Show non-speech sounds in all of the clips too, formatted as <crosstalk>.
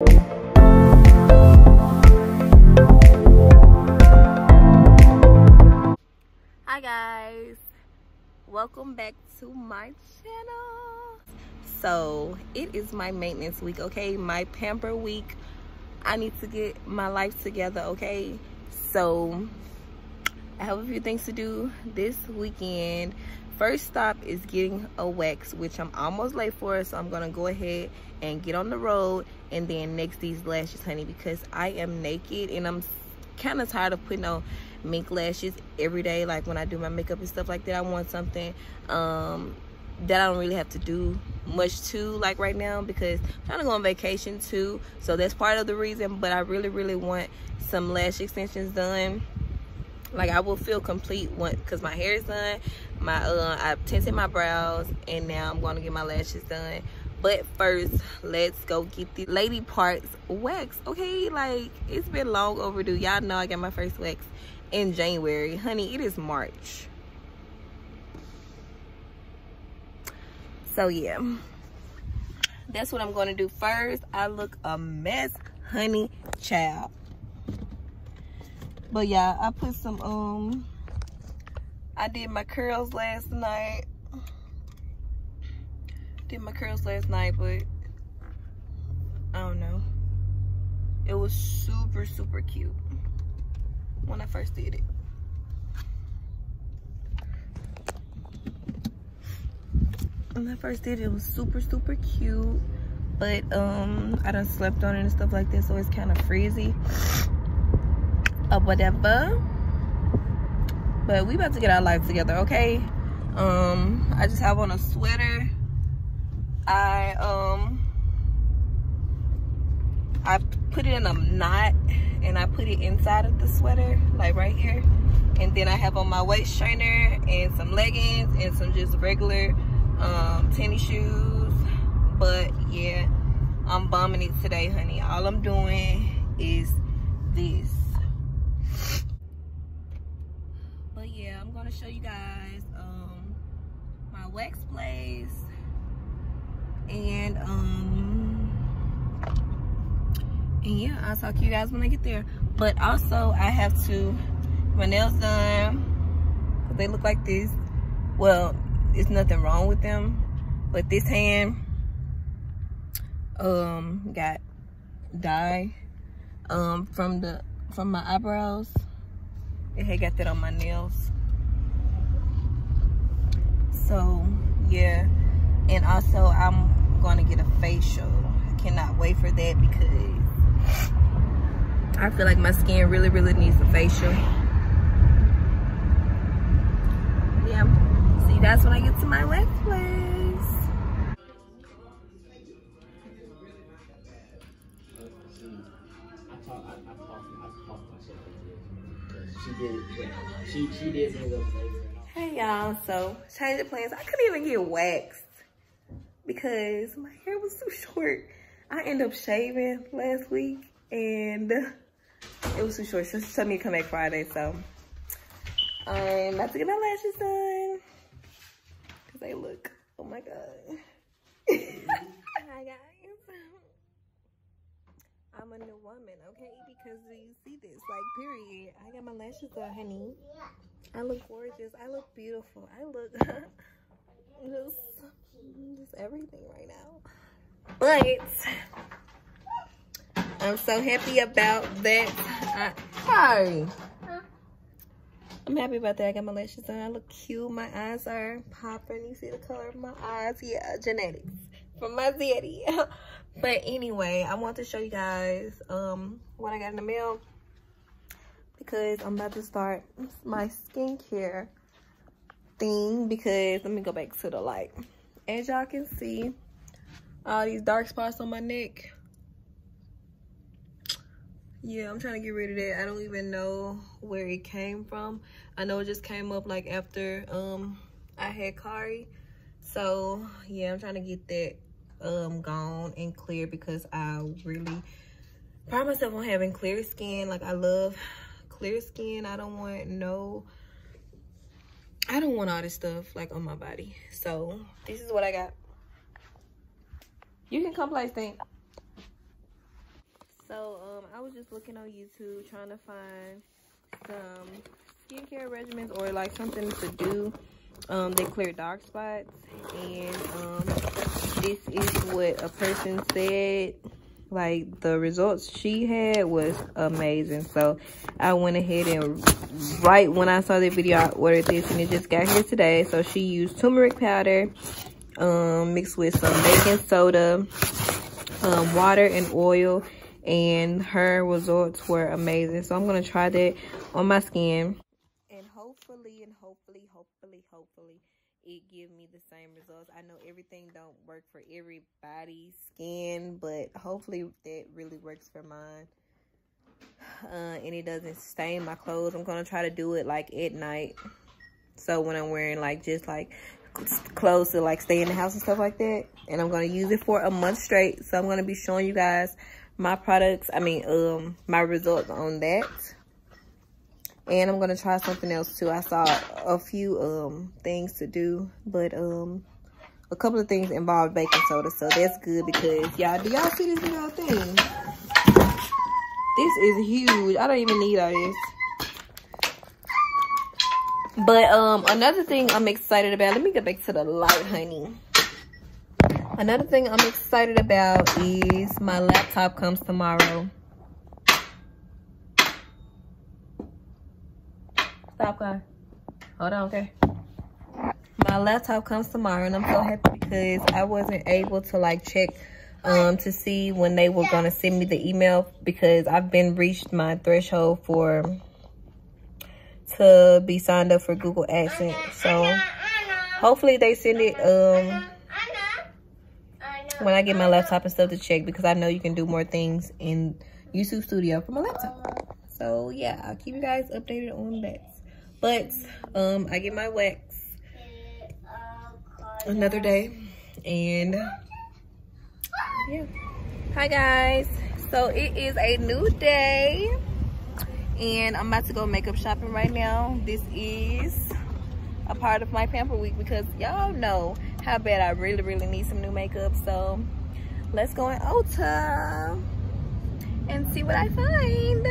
Hi guys, welcome back to my channel. So it is my maintenance week, okay? My pamper week. I need to get my life together, okay? So I have a few things to do this weekend. First stop is getting a wax, which I'm almost late for, so I'm gonna go ahead and get on the road and then next these lashes, honey, because I am naked and I'm kind of tired of putting on mink lashes every day. Like when i do my makeup and stuff like that i want something um that i don't really have to do much to like right now because i'm trying to go on vacation too. So that's part of the reason but i really really want some lash extensions done like i will feel complete once because my hair is done my uh i tinted my brows and now i'm going to get my lashes done but first let's go get the lady parts wax okay like it's been long overdue y'all know i got my first wax in January. Honey, it is March. So yeah, that's what I'm gonna do first. I look a mess, honey child. But yeah, I put some, um, I did my curls last night. Did my curls last night, but I don't know. It was super, super cute when I first did it. When I first did it, it was super, super cute. But um, I done slept on it and stuff like that, so it's kind of frizzy. Or whatever. But we about to get our life together, okay? Um, I just have on a sweater. I um I put it in a knot and I put it inside of the sweater, like right here. And then I have on my waist trainer and some leggings and some just regular um, tennis shoes. But yeah, I'm bombing it today, honey. All I'm doing is this. But gonna show you guys um, my wax place and um and yeah i'll talk to you guys when i get there. But also i have to my nails done. They look like this. Well there's nothing wrong with them but this hand um got dye um from the from my eyebrows. It had got that on my nails so yeah and also i'm gonna get a facial i cannot wait for that because I feel like my skin really, really needs a facial. Yeah. See, that's when I get to my wax place. She she did bring up y'all, so change the plans. I couldn't even get waxed because my hair was too short. I ended up shaving last week and it was too short. She told me to come back Friday, so um, I'm about to get my lashes done. Cause they look, oh my God. <laughs> Hi guys. I'm a new woman, okay? Because you see this, like period. I got my lashes done, honey. I look gorgeous. I look beautiful. I look <laughs> just, just everything right now. But I'm so happy about that. I, hi. I'm happy about that. I got my lashes done. I look cute. My eyes are popping. You see the color of my eyes? Yeah, genetics from my daddy. <laughs> but anyway, I want to show you guys um what I got in the mail because I'm about to start my skincare thing because let me go back to the light. As y'all can see, all these dark spots on my neck. Yeah, I'm trying to get rid of that. I don't even know where it came from. I know it just came up like after um I had Kari. So yeah, I'm trying to get that um gone and clear because I really pride myself on having clear skin. Like I love clear skin. I don't want no I don't want all this stuff like on my body. So this is what I got. You can come play Stink. So um, I was just looking on YouTube trying to find some skincare regimens or like something to do um, they clear dark spots and um, this is what a person said like the results she had was amazing. So i went ahead and right when i saw the video i ordered this and it just got here today. So she used turmeric powder um, mixed with some baking soda um, water and oil and her results were amazing. So i'm gonna try that on my skin. And hopefully and hopefully hopefully hopefully it give me the same results. I know everything don't work for everybody's skin but hopefully that really works for mine. <sighs> Uh, and it doesn't stain my clothes. I'm gonna try to do it like at night. So when i'm wearing like just like clothes to like stay in the house and stuff like that. And i'm going to use it for a month straight. So i'm going to be showing you guys my products i mean um my results on that and i'm gonna try something else too. I saw a few um things to do but um a couple of things involved baking soda so that's good because y'all do y'all see this little thing? This is huge. I don't even need all this. But um another thing i'm excited about let me get back to the light honey. Another thing I'm excited about is my laptop comes tomorrow. Stop, guy. Hold on, okay? My laptop comes tomorrow, and I'm so happy because I wasn't able to, like, check um, to see when they were going to send me the email because I've been reached my threshold for to be signed up for Google AdSense. So, hopefully they send it... um when I get my laptop and stuff to check because I know you can do more things in YouTube Studio from a laptop. So yeah, I'll keep you guys updated on that. But um, I get my wax another day and yeah. Hi guys. So it is a new day and I'm about to go makeup shopping right now. This is a part of my pamper week because y'all know how bad I really, really need some new makeup. So let's go in Ulta and see what I find.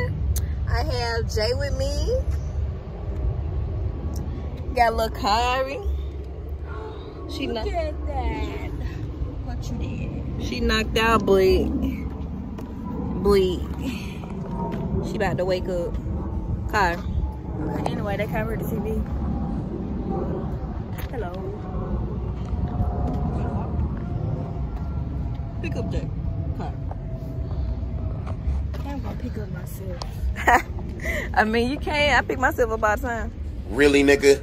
I have Jay with me. Got a little Kari. She Look at that. What you did? She knocked out Bleed. Bleed. She about to wake up. Car. Okay, anyway, they covered the TV. Hello. Pick up Jay. Hi. I'm gonna pick up myself. <laughs> I mean, you can't. I pick myself up all the time. Really, nigga?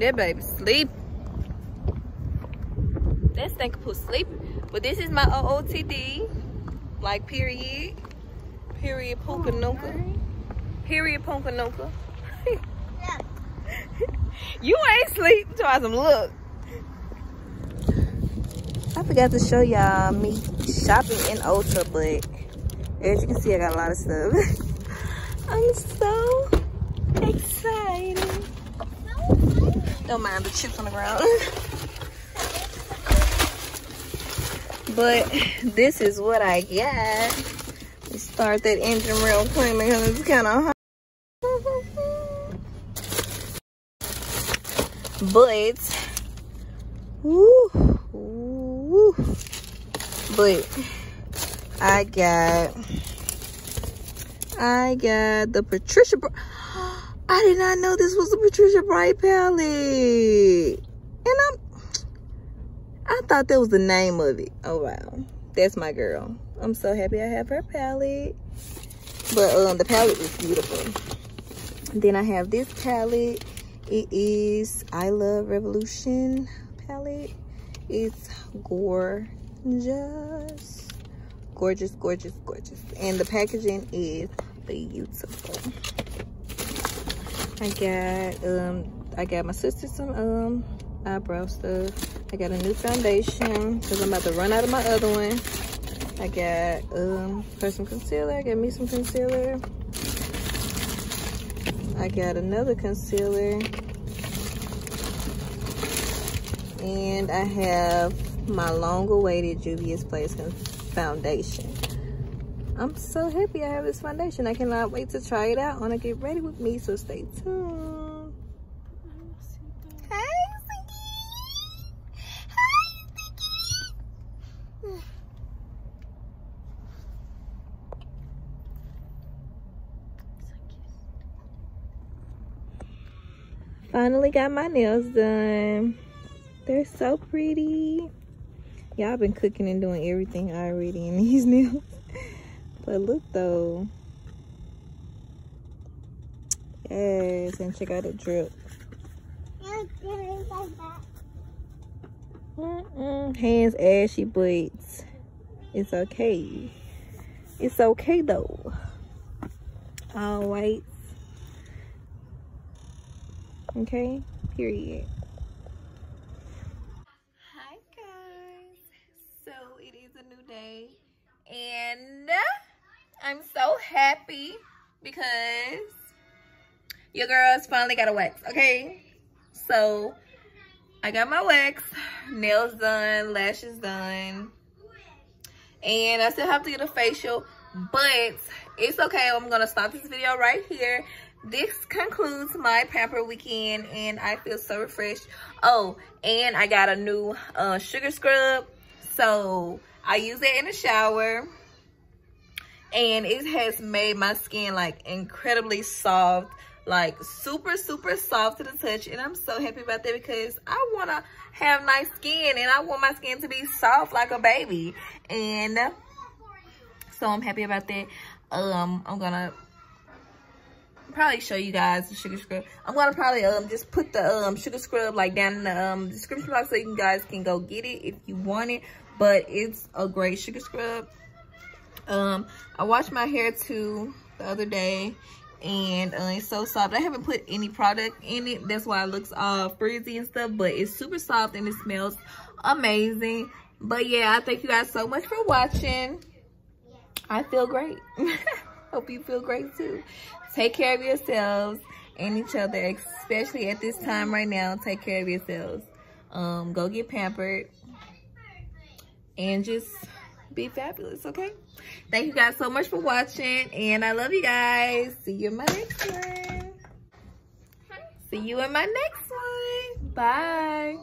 That baby sleep. That thing put sleep. But this is my OOTD. Like, period. Period, Punkanooka. Period, Punkanooka. <laughs> you ain't sleep. Try some look. I forgot to show y'all me shopping in Ulta, but as you can see, I got a lot of stuff. <laughs> I'm so excited. Don't mind the chips on the ground. <laughs> but this is what I got. Let's start that engine real quick because it's kind of hot. <laughs> but, woo, Woo. But I got I got the Patricia I did not know this was the Patricia Bright palette. And I'm I thought that was the name of it. Oh wow. That's my girl. I'm so happy I have her palette. But um the palette is beautiful. Then I have this palette. It is I Love Revolution palette. It's gorgeous. Gorgeous, gorgeous, gorgeous. And the packaging is beautiful. I got um I got my sister some um eyebrow stuff. I got a new foundation because I'm about to run out of my other one. I got um for some concealer. I got me some concealer. I got another concealer and I have my long-awaited Juvia's Place foundation. I'm so happy I have this foundation. I cannot wait to try it out. I want to get ready with me, so stay tuned. Hi, Hi, Finally got my nails done. They're so pretty. Y'all been cooking and doing everything already in these <laughs> nails. But look though. Yes, and check out the drip. Hands ashy, but it's okay. It's okay though. All white. Okay, period. Hi guys. So it is a new day and I'm so happy because your girls finally got a wax, okay? So I got my wax, nails done, lashes done, and I still have to get a facial, but it's okay. I'm gonna stop this video right here. This concludes my pamper weekend and I feel so refreshed. Oh, and I got a new uh, sugar scrub. So I use it in the shower and it has made my skin like incredibly soft like super super soft to the touch. And i'm so happy about that because i want to have nice skin and i want my skin to be soft like a baby. And so i'm happy about that. Um i'm gonna probably show you guys the sugar scrub. I'm gonna probably um just put the um sugar scrub like down in the um description box so you guys can go get it if you want it. But it's a great sugar scrub um, I washed my hair too the other day and uh, it's so soft. I haven't put any product in it. That's why it looks all frizzy and stuff, but it's super soft and it smells amazing. But yeah, I thank you guys so much for watching. I feel great. <laughs> Hope you feel great too. Take care of yourselves and each other, especially at this time right now. Take care of yourselves. Um, go get pampered and just be fabulous, okay? Thank you guys so much for watching, and I love you guys. See you in my next one. See you in my next one. Bye.